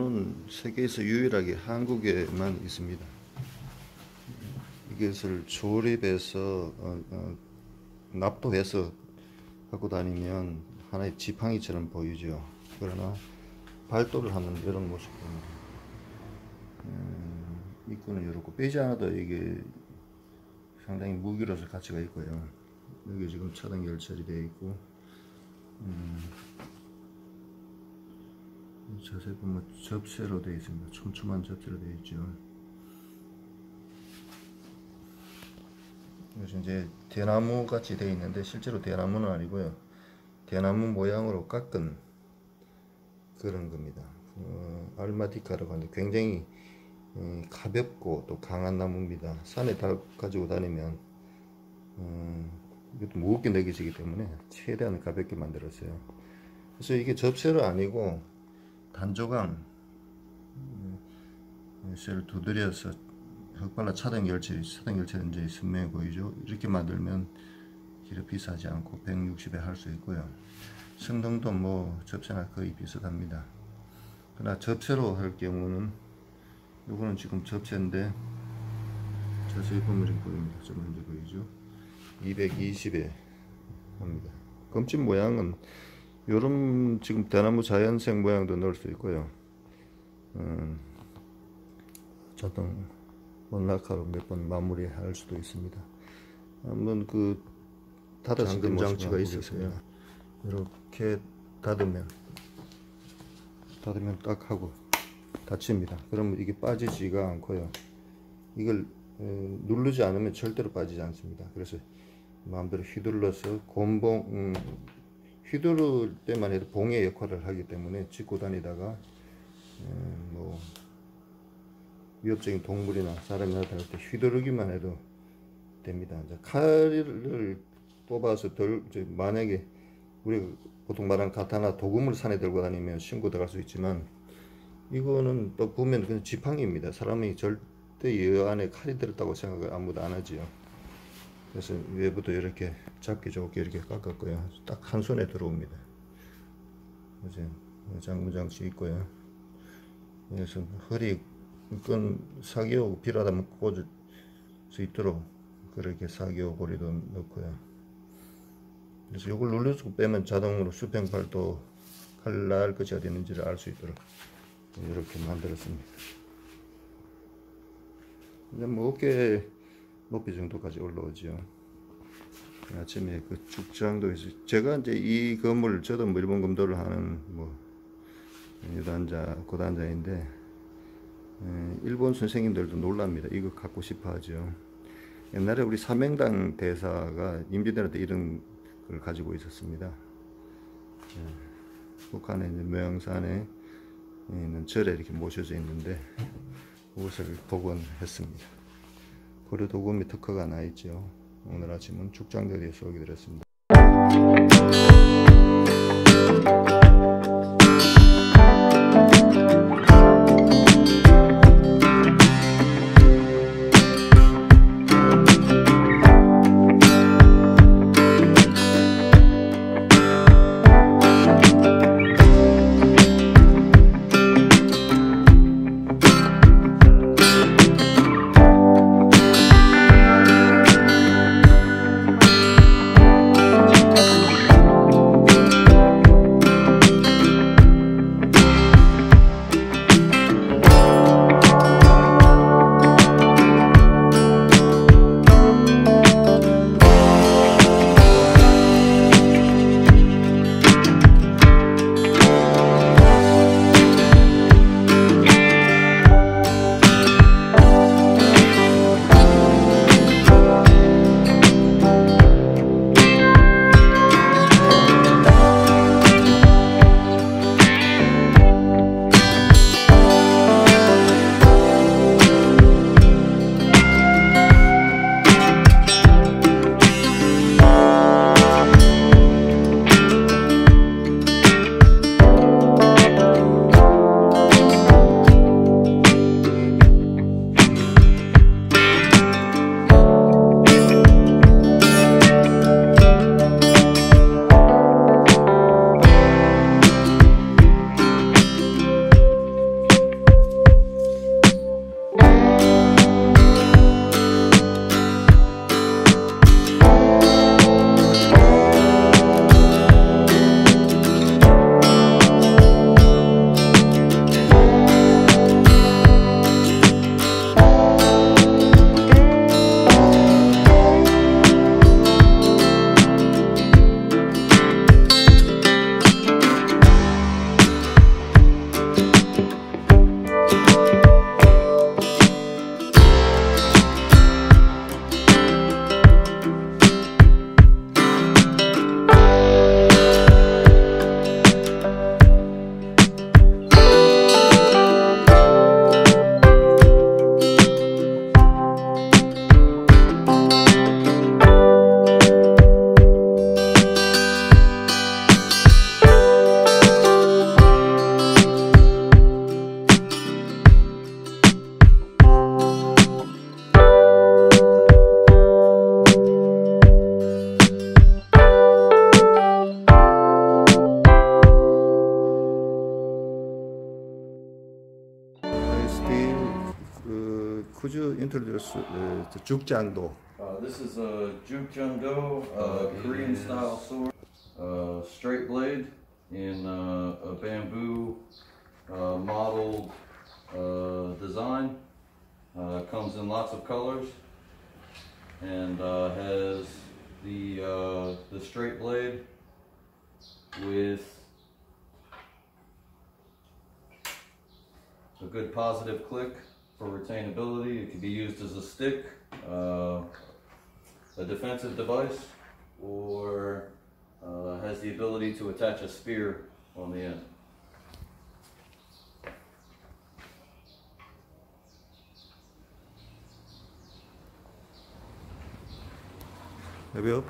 는 세계에서 유일하게 한국에만 있습니다. 이것을 조립해서 어, 어, 납도해서 갖고 다니면 하나의 지팡이처럼 보이죠. 그러나 발도를 하는 이런 모습입니다. 음, 입구는 이렇고 빼지 않아도 이게 상당히 무기로서 가치가 있고요. 여기 지금 차등 열처리 되어 있고 음, 자세히 보면 접시로 되어 있습니다. 촘촘한 접시로 되어 있죠. 이것이 이제 대나무 같이 되어 있는데 실제로 대나무는 아니고요. 대나무 모양으로 깎은 그런 겁니다. 어, 알마티카라고 하는데 굉장히 음, 가볍고 또 강한 나무입니다. 산에 다 가지고 다니면 음, 이것도 무겁게 느껴지기 때문에 최대한 가볍게 만들었어요. 그래서 이게 접시로 아니고 단조강 쇠를 두드려서 흑발라 차등 열체, 차등 열체는 이제 선명해 보이죠. 이렇게 만들면 기름 비싸지 않고 160에 할 수 있고요. 성능도 뭐 접시나 거의 비슷합니다. 그러나 접시로 할 경우는 요거는 지금 접시인데 자세히 보면 이렇게 보입니다. 좀 먼저 보이죠. 220에 합니다. 검집 모양은 요런 지금 대나무 자연색 모양도 넣을 수 있고요. 음, 자동 원락화로 몇 번 마무리할 수도 있습니다. 한번 그 닫아지는 장치가 있었어요. 이렇게 닫으면 닫으면 딱 하고 닫힙니다. 그러면 이게 빠지지가 않고요. 이걸 누르지 않으면 절대로 빠지지 않습니다. 그래서 마음대로 휘둘러서 곤봉 음, 휘두를 때만 해도 봉의 역할을 하기 때문에 짚고 다니다가 음, 뭐 위협적인 동물이나 사람이 나타날 때 휘두르기만 해도 됩니다. 이제 칼을 뽑아서 덜 만약에 우리 보통 말하는 가타나 도금을 산에 들고 다니면 신고 들어갈 수 있지만 이거는 또 보면 그냥 지팡이입니다. 사람이 절대 이 안에 칼이 들었다고 생각을 아무도 안 하지요. 그래서 외부도 이렇게 잡기 좋게 이렇게 깎았고요. 딱 한 손에 들어옵니다. 이제 장무장치 있고요. 그래서 허리 끈 사기오 필요하다면 꽂을 수 있도록 그렇게 사기오 고리도 넣고요. 그래서 이걸 눌러주고 빼면 자동으로 수평팔도 칼 나을 것이 어디 있는지를 알 수 있도록 이렇게 만들었습니다. 이제 뭐 어깨 높이 정도까지 올라오죠. 아침에 그 죽장도 있어. 제가 이제 이 건물 저도 뭐 일본 검도를 하는 뭐 유단자 고단자인데 일본 선생님들도 놀랍니다. 이거 갖고 싶어 하죠. 옛날에 우리 삼행당 대사가 임진왜란 때 이런 걸 가지고 있었습니다. 북한의 묘양산에 있는 절에 이렇게 모셔져 있는데 그것을 복원했습니다. 고려 도금이 특허가 나 있죠. 오늘 아침은 죽장대에 대해서 소개 드렸습니다. You introduce uh. Uh, this is a Jukjungdo, uh, Korean style sword, uh, straight blade in a bamboo uh, modeled uh, design. Uh, comes in lots of colors and uh, has the uh, the straight blade with a good positive click for retainability. It can be used as a stick, uh, a defensive device, or uh, has the ability to attach a spear on the end. Maybe up?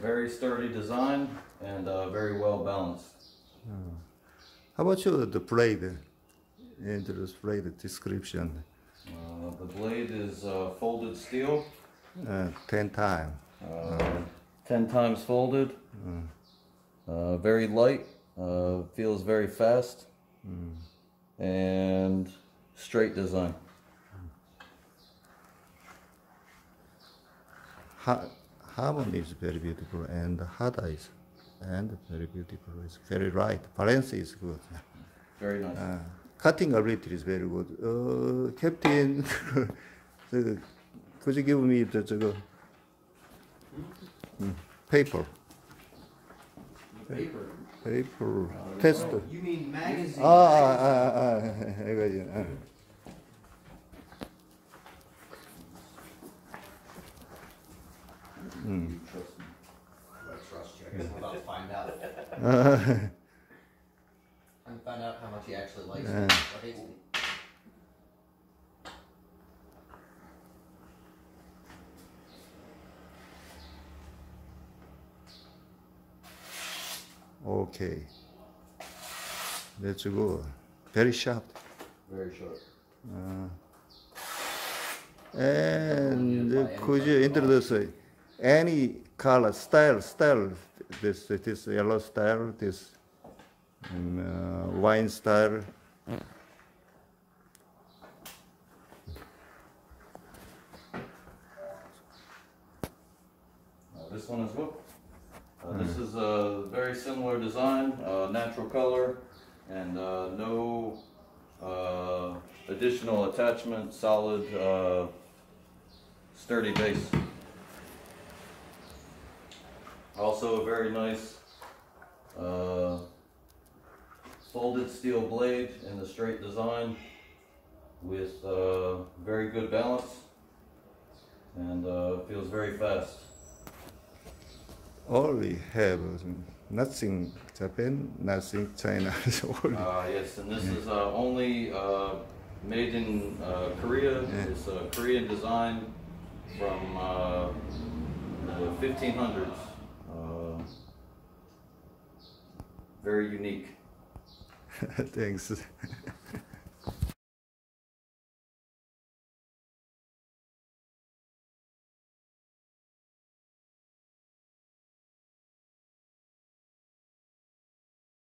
Very sturdy design and uh, very well balanced. How about you, the blade? Introduce blade description. Uh, the blade is uh, folded steel, Uh, ten times. uh, 10 times folded, uh, very light, uh, feels very fast, and straight design. Ha- harmony is very beautiful, and Hada is and very beautiful. It's very right. Balance is good. Very nice. Uh, cutting ability is very good. Uh, Captain, could you give me the, the mm, paper? Paper. Paper. Uh, Test. Oh, you mean magazine? Ah, magazine. ah, ah, ah, Ah. Uh, and find out how much he actually likes uh, me Okay. Let's go. Very sharp. Very sharp. Uh, and could you introduce? Any color, style, style, this, this yellow style, this um, uh, wine style? Uh, this one as well. Uh, This is a very similar design, uh, natural color, and uh, no uh, additional attachment, solid, uh, sturdy base. Also a very nice uh, folded steel blade in the straight design with uh, very good balance and uh, feels very fast. All we have nothing Japan, nothing China. Only Uh, yes, and this is uh, only uh, made in uh, Korea. Yeah. It's a Korean design from uh, the 1500s. Uh, very unique. Thanks.